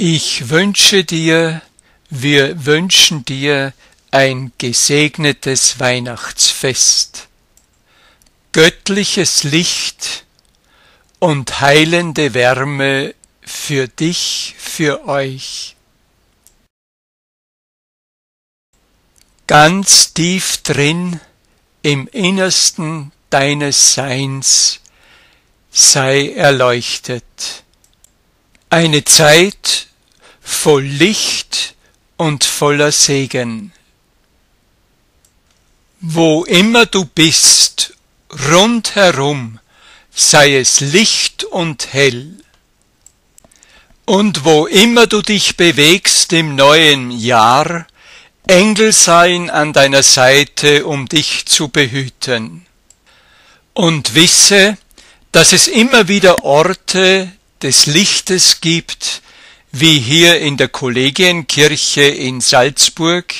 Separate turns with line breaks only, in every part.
Ich wünsche dir, wir wünschen dir ein gesegnetes Weihnachtsfest, göttliches Licht und heilende Wärme für dich, für euch. Ganz tief drin im Innersten deines Seins sei erleuchtet. Eine Zeit voll Licht und voller Segen. Wo immer du bist, rundherum, sei es Licht und hell. Und wo immer du dich bewegst im neuen Jahr, Engel seien an deiner Seite, um dich zu behüten. Und wisse, dass es immer wieder Orte des Lichtes gibt, wie hier in der Kollegienkirche in Salzburg.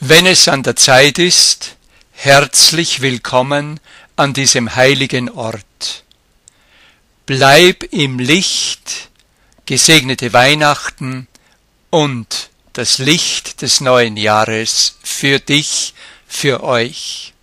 Wenn es an der Zeit ist, herzlich willkommen an diesem heiligen Ort. Bleib im Licht, gesegnete Weihnachten und das Licht des neuen Jahres für dich, für euch.